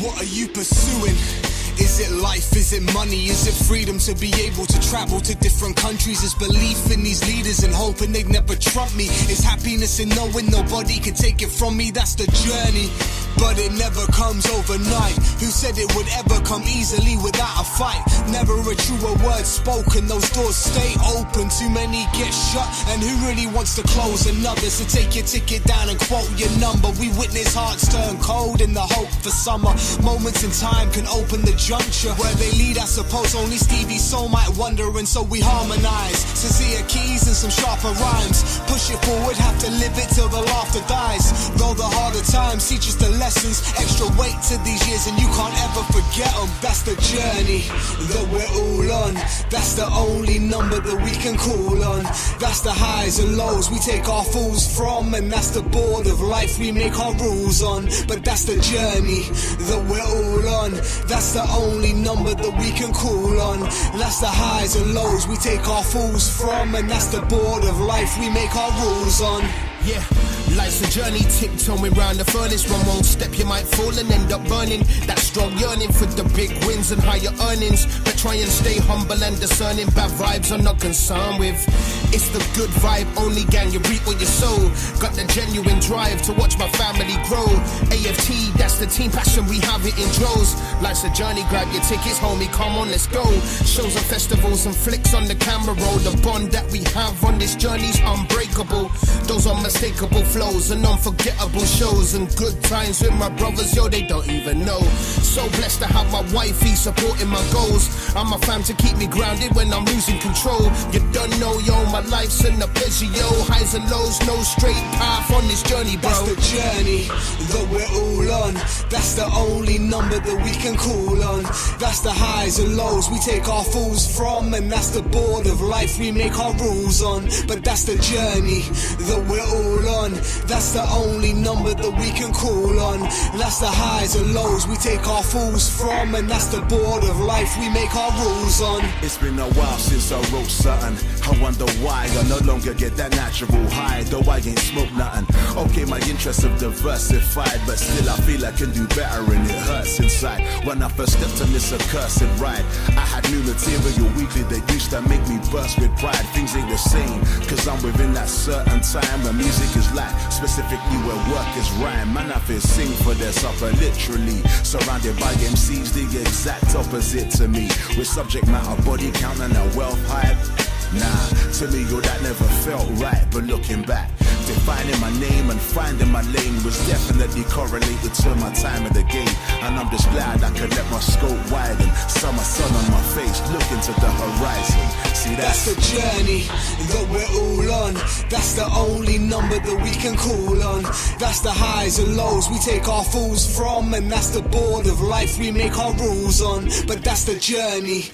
What are you pursuing? Is it life? Is it money? Is it freedom to be able to travel to different countries? Is belief in these leaders and hoping they'd never trump me? Is happiness in knowing nobody can take it from me? That's the journey. But it never comes overnight. Who said it would ever come easily without a fight? Never a truer word spoken. Those doors stay open. Too many get shut. And who really wants to close another? So take your ticket down and quote your number. We witness hearts turn cold in the hope for summer. Moments in time can open the juncture. Where they lead, I suppose only Stevie's soul might wonder. And so we harmonize. Sincere keys and some sharper rhymes. Push it forward, have to live it till the laughter dies. Though the harder times teach us the lessons. Extra weight to these years, and you can't ever forget them. That's the journey that we're all on. That's the only number that we can call on. That's the highs and lows we take our fools from, and that's the board of life we make our rules on. But that's the journey that we're all on. That's the only number that we can call on. That's the highs and lows we take our fools from, and that's the board of life we make our rules on. Yeah, life's a journey, tiptoeing round the furnace. One wrong step, you might fall and end up burning. That strong yearning for the big wins and higher earnings. But try and stay humble and discerning. Bad vibes I'm not concerned with. It's the good vibe, only gang, you reap what you sow. Got the genuine drive to watch my family grow. AFT, that's the team passion, we have it in droves. Life's a journey, grab your tickets, homie, come on, let's go. Shows and festivals and flicks on the camera roll. The bond that we have on this journey's unbreakable. Those are unmistakable flows and unforgettable shows and good times with my brothers, yo, they don't even know. So blessed to have my wifey supporting my goals. I'm a fam to keep me grounded when I'm losing control. You don't know, yo, my life's in a pleasure, yo. Highs and lows, no straight path on this journey, bro. That's the journey that we're all on. That's the only number that we can call on. That's the highs and lows we take our fools from, and that's the board of life we make our rules on. But that's the journey that we're all on. That's the only number that we can call on. That's the highs and lows we take our fools from, and that's the board of life we make our rules on. It's been a while since I wrote something. I wonder why I no longer get that natural high, though I ain't smoked nothing. Okay, my interests have diversified, but still I feel I can do better and it hurts inside. When I first stepped on this accursed ride, I had new material weekly that used to make me burst with pride. Things ain't the same, cause I'm within that certain time where music is life, specifically where work is rhyme. Man, I feel sing for their supper, literally. Surrounded by MCs, the exact opposite to me. With subject matter, body count, and a wealth hype. Nah, to me, yo, that never felt right. But looking back, defining my name and finding my lane was definitely correlated to my time the I'm just glad I could let my scope widen. Summer sun on my face, look into the horizon. See, That's that's, the journey that we're all on. That's the only number that we can call on. That's the highs and lows we take our fools from, and that's the board of life we make our rules on. But that's the journey